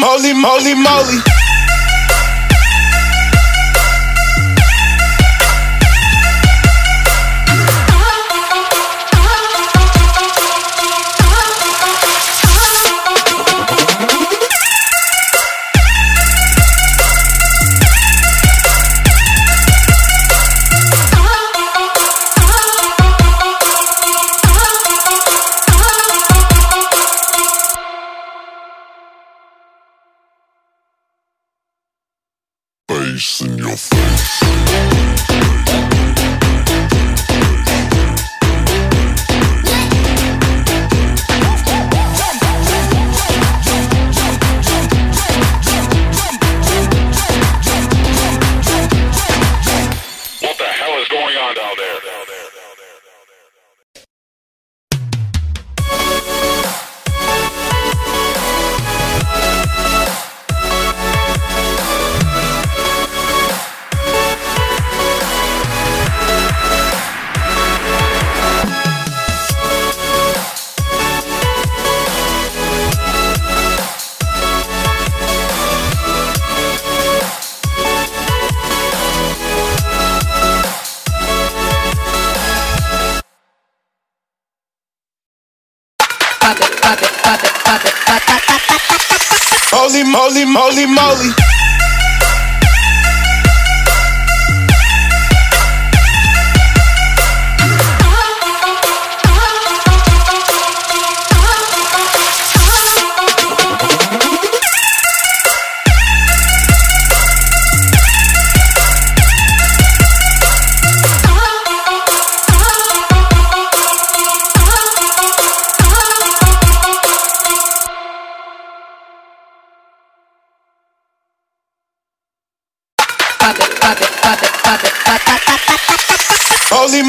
moly, moly, moly. Face in your face. Moly, moly, moly, moly.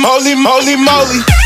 Moly, moly, moly.